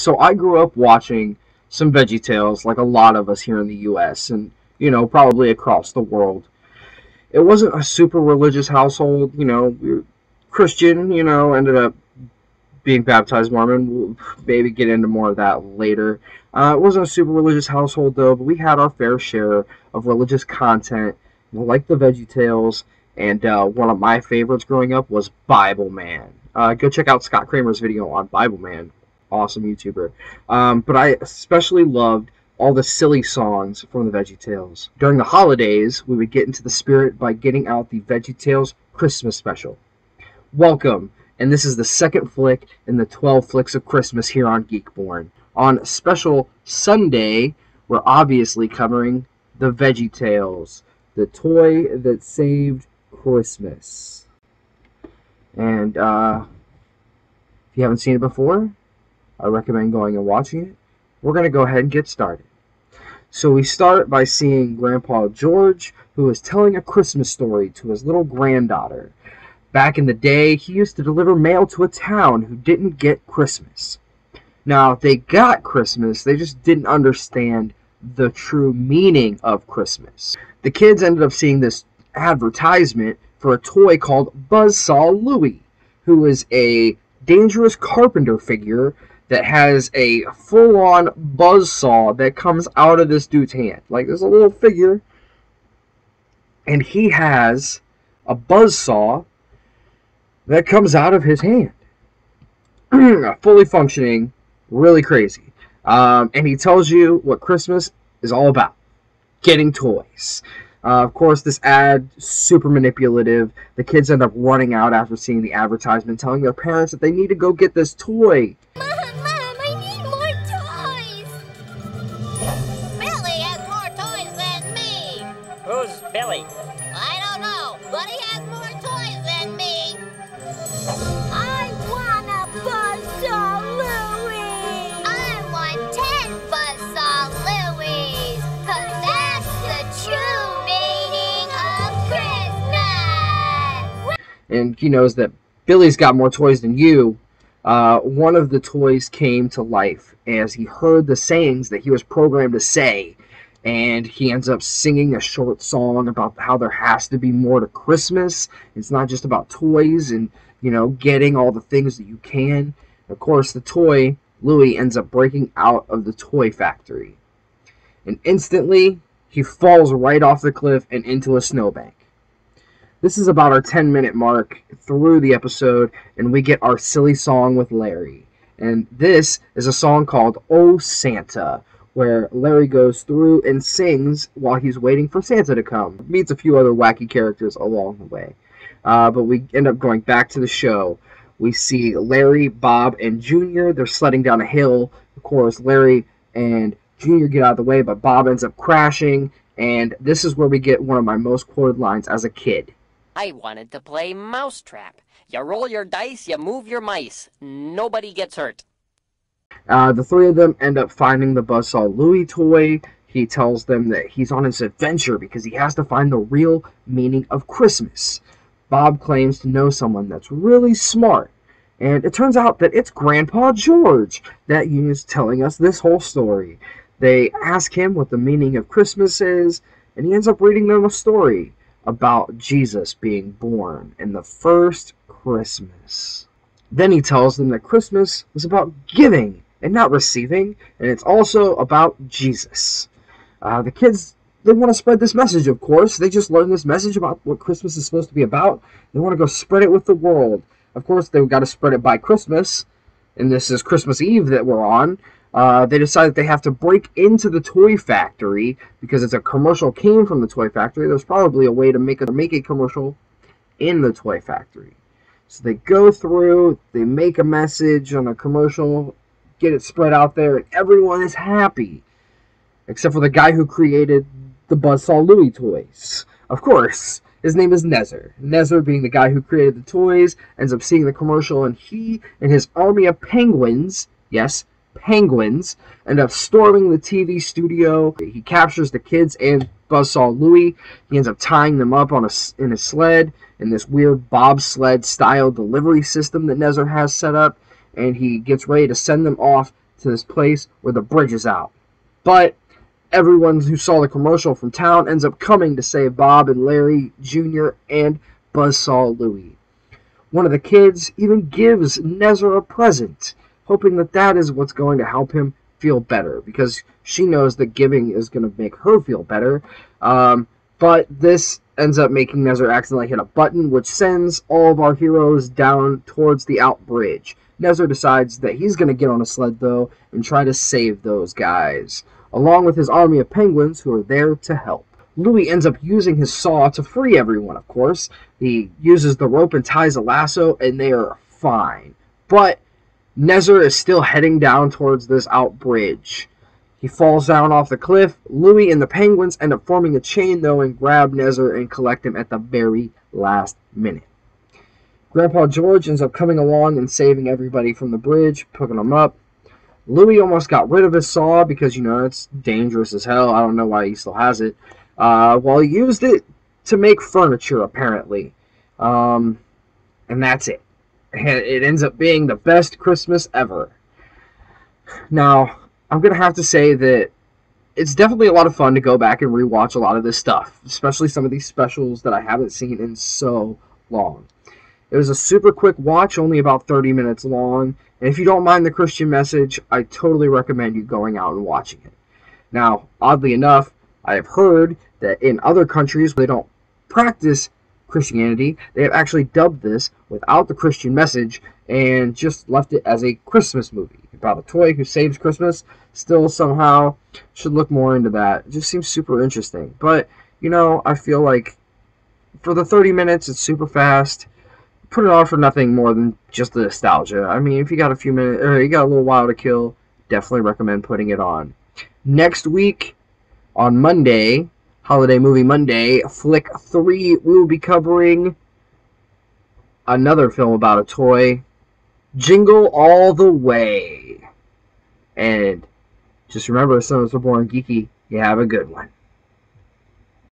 So I grew up watching some Veggie Tales, like a lot of us here in the U.S. and you know probably across the world. It wasn't a super religious household, you know. Christian, you know, ended up being baptized Mormon. We'll maybe get into more of that later. Uh, it wasn't a super religious household though, but we had our fair share of religious content, like the Veggie Tales, and uh, one of my favorites growing up was Bibleman. Uh, go check out Scott Kramer's video on Bibleman. Awesome YouTuber. Um, but I especially loved all the silly songs from the Veggie Tales. During the holidays, we would get into the spirit by getting out the Veggie Tales Christmas special. Welcome, and this is the second flick in the 12 flicks of Christmas here on GeekBorne. On special Sunday, we're obviously covering the Veggie Tales, the toy that saved Christmas. And uh, if you haven't seen it before, I recommend going and watching it. We're going to go ahead and get started. So we start by seeing Grandpa George, who is telling a Christmas story to his little granddaughter. Back in the day, he used to deliver mail to a town who didn't get Christmas. Now, they got Christmas, they just didn't understand the true meaning of Christmas. The kids ended up seeing this advertisement for a toy called Buzzsaw Louie, who is a dangerous carpenter figure that has a full-on buzzsaw that comes out of this dude's hand. Like there's a little figure, and he has a buzzsaw that comes out of his hand. Fully functioning, really crazy. Um, and he tells you what Christmas is all about getting toys. Uh, of course, this ad super manipulative. The kids end up running out after seeing the advertisement, telling their parents that they need to go get this toy. I don't know, but he has more toys than me! I want a Buzzsaw Louie! I want ten Buzzsaw Louies! Cause that's the true meaning of Christmas! and he knows that Billy's got more toys than you. Uh, one of the toys came to life as he heard the sayings that he was programmed to say, and he ends up singing a short song about how there has to be more to Christmas. It's not just about toys and you know getting all the things that you can. Of course, the toy Louie ends up breaking out of the toy factory, and instantly he falls right off the cliff and into a snowbank. This is about our 10 minute mark through the episode, and we get our silly song with Larry. And this is a song called Oh Santa, where Larry goes through and sings while he's waiting for Santa to come. Meets a few other wacky characters along the way. Uh, but we end up going back to the show. We see Larry, Bob, and Junior. They're sledding down a hill. Of course, Larry and Junior get out of the way, but Bob ends up crashing. And this is where we get one of my most quoted lines as a kid. I wanted to play Mousetrap. You roll your dice, you move your mice. Nobody gets hurt. Uh, the three of them end up finding the Buzzsaw Louie toy. He tells them that he's on his adventure because he has to find the real meaning of Christmas. Bob claims to know someone that's really smart, and it turns out that it's Grandpa George that is telling us this whole story. They ask him what the meaning of Christmas is, and he ends up reading them a story about Jesus being born in the first Christmas. Then he tells them that Christmas was about giving and not receiving, and it's also about Jesus. Uh, the kids, they want to spread this message, of course. They just learned this message about what Christmas is supposed to be about. They want to go spread it with the world. Of course, they've got to spread it by Christmas, and this is Christmas Eve that we're on. Uh, they decide that they have to break into the toy factory because it's a commercial came from the toy factory. There's probably a way to make a make a commercial in the toy factory. So they go through, they make a message on a commercial, get it spread out there, and everyone is happy. Except for the guy who created the Buzzsaw Louie toys. Of course, his name is Nezzer. Nezzer, being the guy who created the toys, ends up seeing the commercial, and he and his army of penguins, yes, penguins, end up storming the TV studio. He captures the kids and Buzzsaw Louie. He ends up tying them up on a, in a sled in this weird bobsled style delivery system that Nezzer has set up, and he gets ready to send them off to this place where the bridge is out. But everyone who saw the commercial from town ends up coming to save Bob and Larry Jr. and Buzzsaw Louie. One of the kids even gives Nezzer a present, hoping that that is what's going to help him feel better because she knows that giving is going to make her feel better. Um, but this ends up making Nezzer accidentally hit a button, which sends all of our heroes down towards the out bridge. Nezzer decides that he's going to get on a sled, though, and try to save those guys, along with his army of penguins who are there to help. Louie ends up using his saw to free everyone, of course. He uses the rope and ties a lasso, and they are fine. But Nezzer is still heading down towards this out bridge. He falls down off the cliff. Louie and the penguins end up forming a chain, though, and grab Nezzer and collect him at the very last minute. Grandpa George ends up coming along and saving everybody from the bridge, picking them up. Louie almost got rid of his saw because, you know, it's dangerous as hell. I don't know why he still has it. Uh, well, he used it to make furniture, apparently. Um, and that's it. It ends up being the best Christmas ever. Now, I'm going to have to say that it's definitely a lot of fun to go back and rewatch a lot of this stuff, especially some of these specials that I haven't seen in so long. It was a super quick watch, only about 30 minutes long, and if you don't mind the Christian message, I totally recommend you going out and watching it. Now, oddly enough, I have heard that in other countries where they don't practice Christianity, they have actually dubbed this without the Christian message and just left it as a Christmas movie about a toy who saves Christmas. Still, somehow, should look more into that. It just seems super interesting. But, you know, I feel like for the 30 minutes, it's super fast. Put it on for nothing more than just the nostalgia. I mean, if you got a few minutes, or you got a little while to kill, definitely recommend putting it on. Next week, on Monday, Holiday Movie Monday, Flick 3, we will be covering another film about a toy, Jingle All the Way. And just remember, Sons were born geeky. You have a good one.